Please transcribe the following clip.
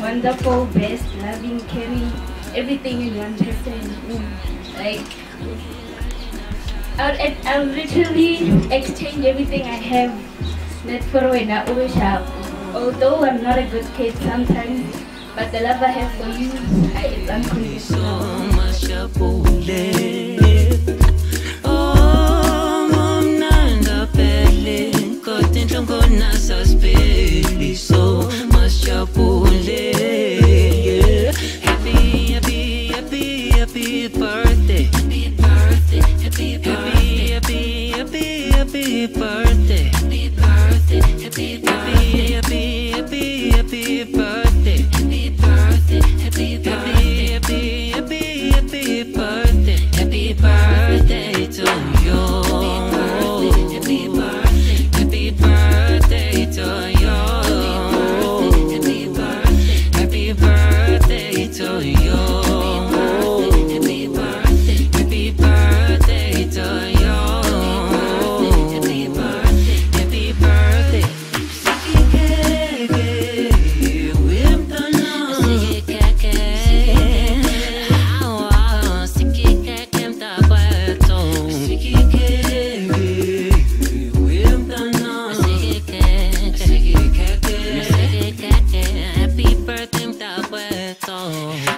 wonderful, best, loving, caring, everything in one person. Like, I'll, I'll literally exchange everything I have. Not for when I always have. Although I'm not a good kid sometimes, but the love I have for you I, is unconditional. Happy happy birthday. Happy birthday happy birthday happy happy happy birthday Birthday,